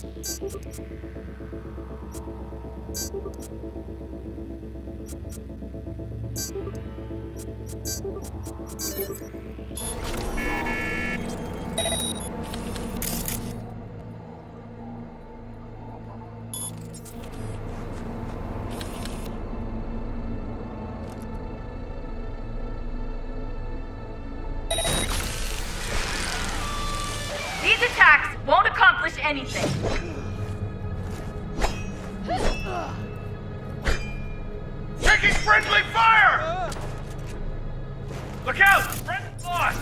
Thank you. attacks won't accomplish anything. Taking friendly fire! Look out! Friend's lost!